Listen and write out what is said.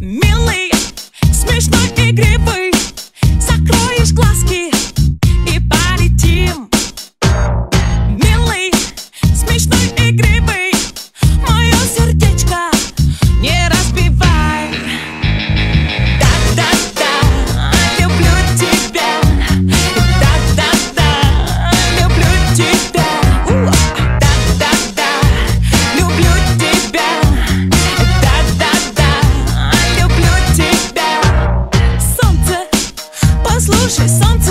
Millie. She sometimes